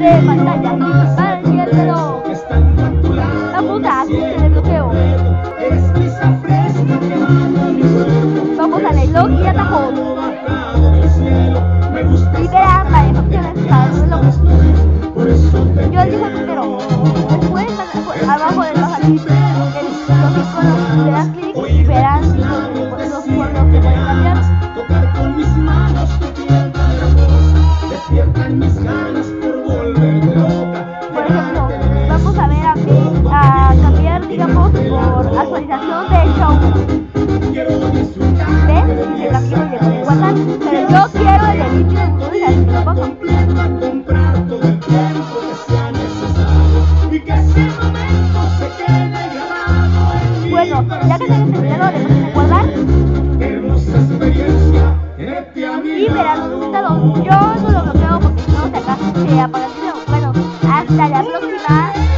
de pantalla principal y el de los... Vamos a hacer el bloqueo. Vamos a reloj y. Y verán varias opciones para el reloj. Yo elijo el primero. Después, abajo del bajadito, los iconos le dan clic y verán que lo pongo. completo a comprar todo el tiempo que sea necesario y Bueno, ya que terminado, le pones a guardar hermosa experiencia este y verán los resultados. Yo no lo bloqueo porque no se acá el. Bueno, hasta la próxima.